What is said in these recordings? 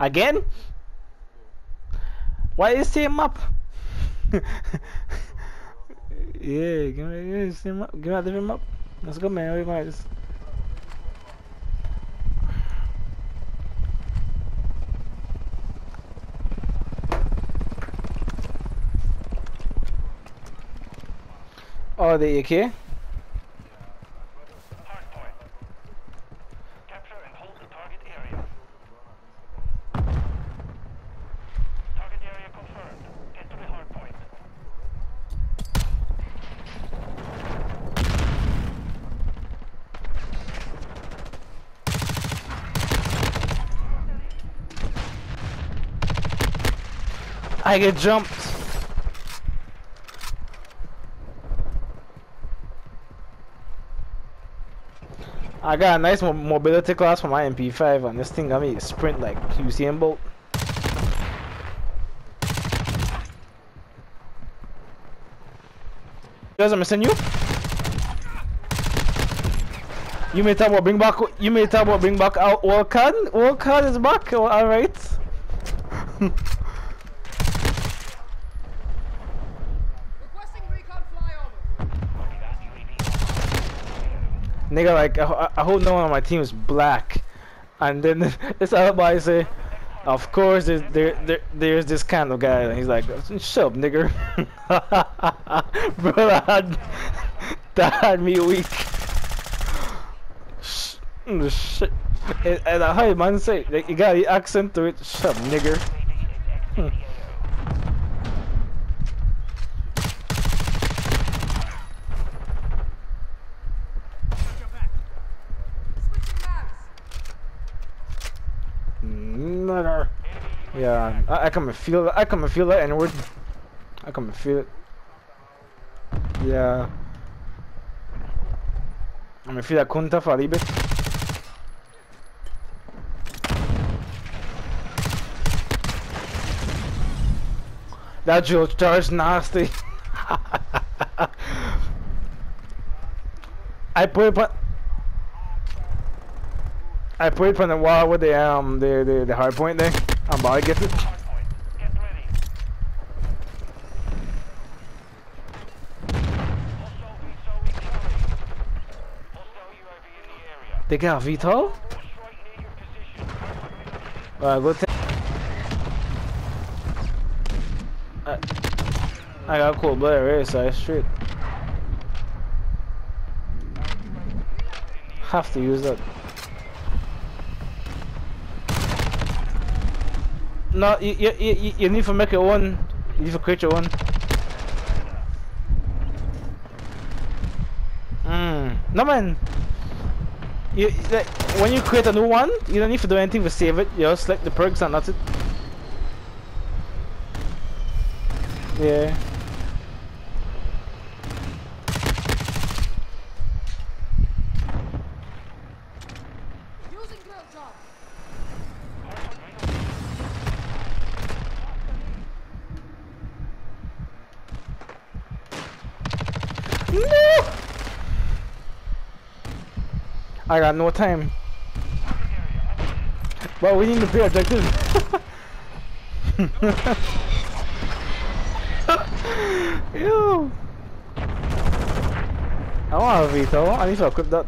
Again? Why is same map? yeah, give me the same map. Give me a different map. Let's go, man. Where you going? This? Oh, the AK? Hardpoint. Capture and hold the target area. Target area confirmed. Get to the hardpoint. I get jumped. I got a nice mo mobility class for my MP5 and this thing got me sprint like Usain Bolt. Guys, I'm missing you. You may talk about bring back. You may talk about bring back out Walcott. Walcott is back. All right. Nigga, like, I, I hope no one on my team is black. And then this other boy say, of course, there's, there, there, there's this kind of guy. And he's like, shut up, nigger. Bro, that had, that had me weak. Mm, Shit. And, and I heard man say, like, you got the accent to it, shut up. Hmm. Switching mags. Nigger. Yeah, I, I can feel it. I can feel that inward. I can feel it. Yeah. I'm gonna feel that kunta for a little bit. That drill charge nasty. I put it I put it on the wall with the um the the, the hard point there. I'm to get it. They got VTOL? Alright, go take. I, got cool blood right side straight. Have to use that. No, you, you, you, you need to make your own. You need to create your own. Hmm. No man. You like when you create a new one, you don't need to do anything to save it. You just select the perks and that's it. Yeah. Using drill job. No! I got no time. But we need to be objective. Ew. I want a VTOL. I need to equip that.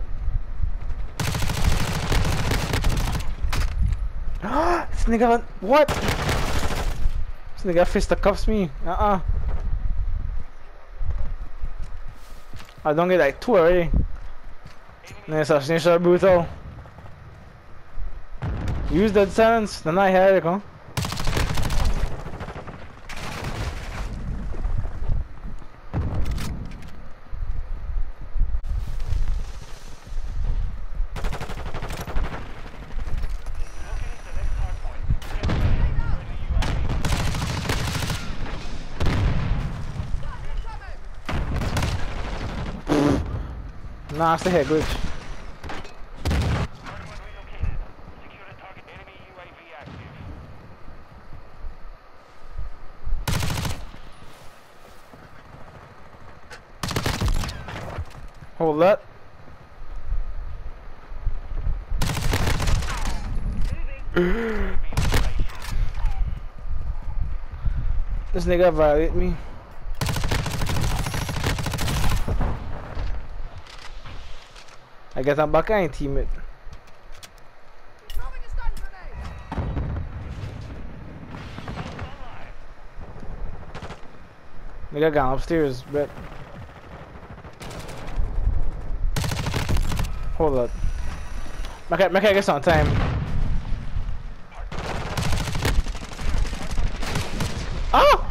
this nigga, what? This nigga fisticuffs me. Uh-uh. I don't get like two already. Nessa assassination brutal. Use that silence, then I had it, huh? Nah, I still had glitch. Hold up. this nigga violate me. I guess I'm back in teammate. Nigga gone upstairs, but hold up. I make I get some time. Oh!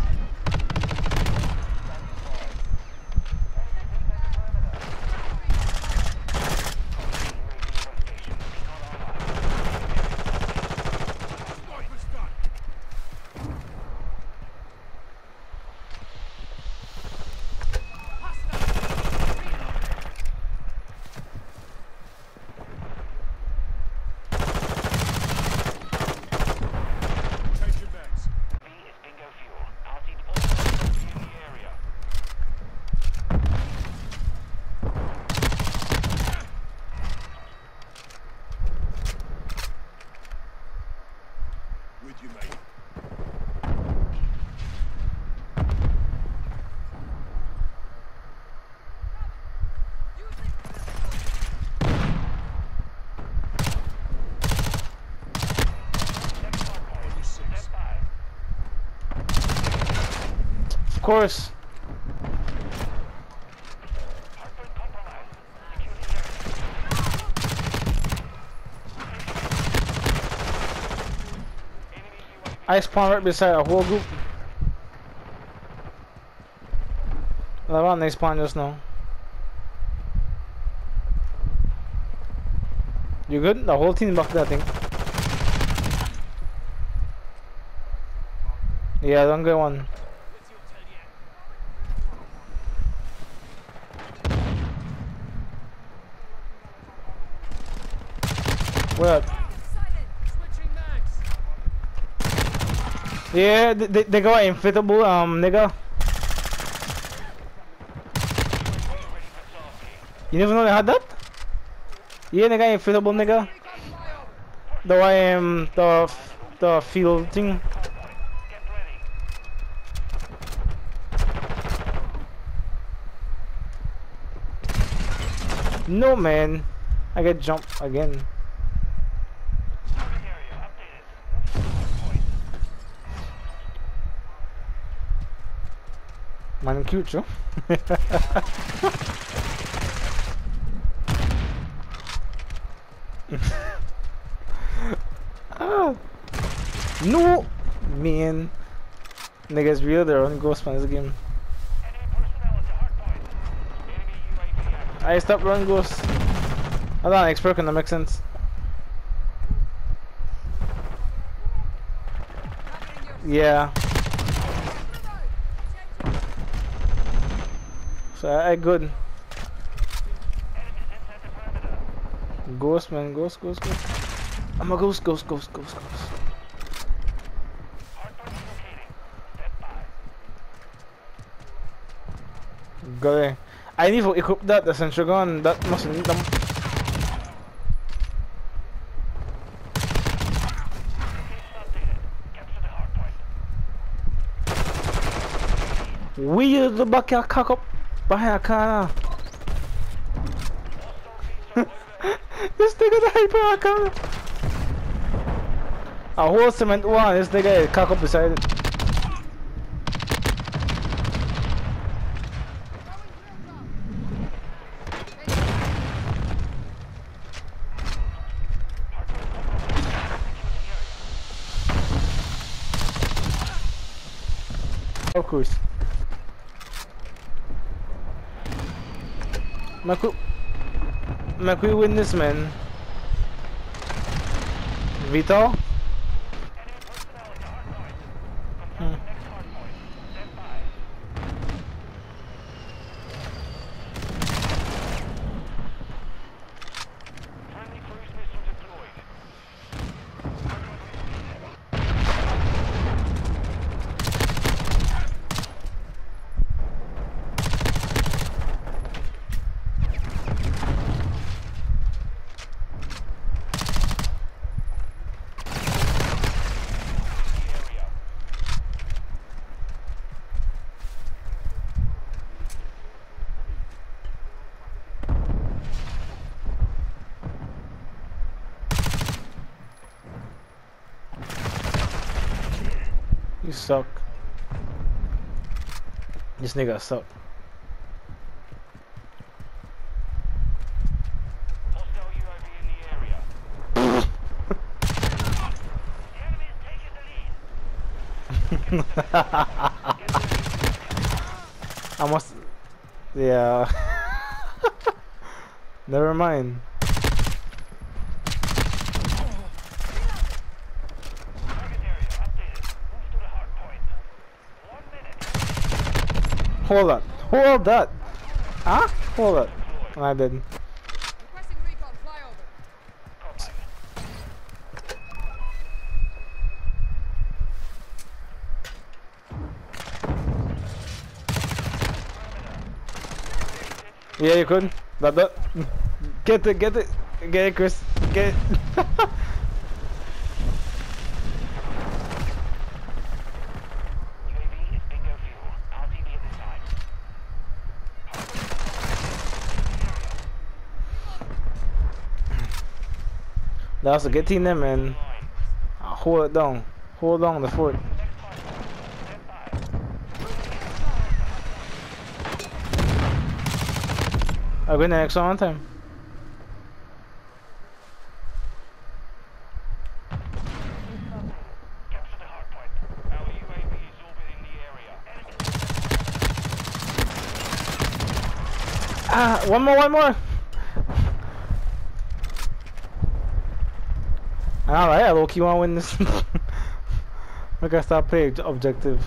Changing mags. B is bingo fuel. RT also in the area. With you, mate. Using drill charge. On your six. Step by. Of course. The. I spawn right beside a whole group. Well, I they spawn just now. You good? The whole team back that thing. Yeah, don't get one. What. Yeah, they, they, got inflatable, um, nigga. You never know they had that? Yeah, they got inflatable, nigga. The one, um, the, the field thing. No, man. I get jumped again. Man, cute, Joe. ah. No, man. Niggas real, they're on Ghost Man this game. I stopped running Ghost. I thought expert can make sense. Yeah. So I, good. Ghost man, ghost, ghost, ghost. I'm a ghost, ghost, ghost, ghost, ghost. Got. I need to equip that, the sentry gun. That must need them. We use the back here, cock up behind a corner. this nigga the hyper a corner. A cement one, this nigga cock up beside it. Of course. Make we, make we win this, man. VTOL? You suck. This nigga suck. I must. Yeah. Never mind. Target area updated. Move to the hard point. One minute. Hold on. Hold that. Huh? Hold up. that. I didn't. Yeah, you could. That, that. Get it, get it. Get it, Chris. Get it. UAV is bingo fuel. RTB at this time. That's a good team there, man. Uh, Hold down. Hold on the fort. By. I'll go next one time. The the Ah, one more, one more. Alright, I low key wanna win this. I gotta stop playing objective.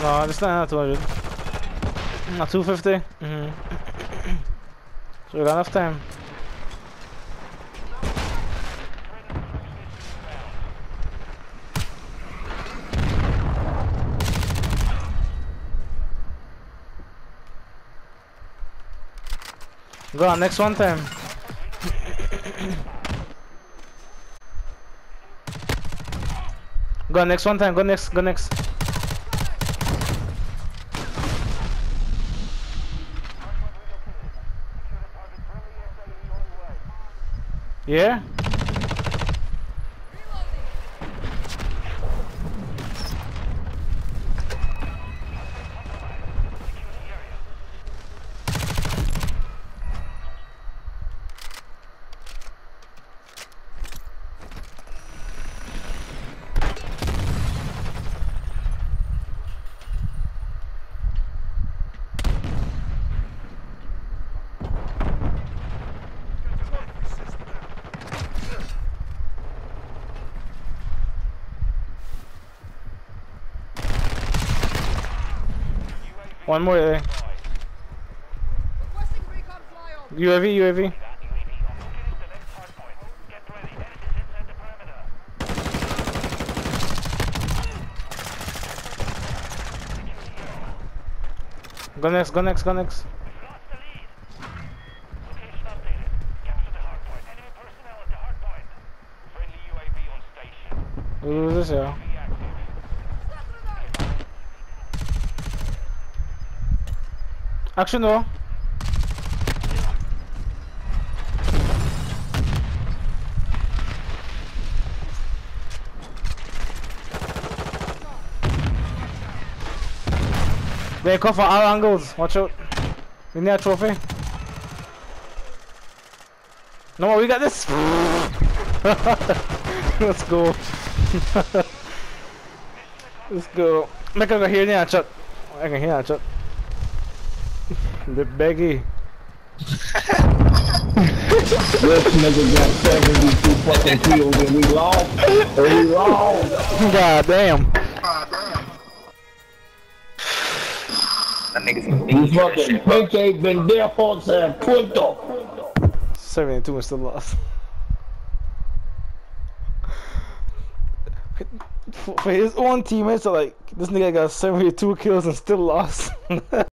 No, it's not 200. Not 250. Mm hmm So we got enough time. Go on, next one time. Go on, next one time. Go next. Go next. Yeah. One more there. UAV, UAV. On locating the next point. Get ready. Enemies inside the perimeter. Go next, go next, go next. We've lost the lead. Location updated. Capture the hard point. Enemy personnel at the hard point. Friendly UAV on station. Who is this, yeah? Be active. Action though. They come from all angles. Watch out. We need a trophy. No, we got this. Let's go. Let's go. Make her go here now, Chuck. I can hear that, Chuck. The baggy. This nigga got 72 fucking kills and we lost. And we lost. God damn. That nigga's some These dangerous fucking shit, bro. pinche pendejos se puto. 72 and still lost. For for his own teammates, are like, this nigga got 72 kills and still lost.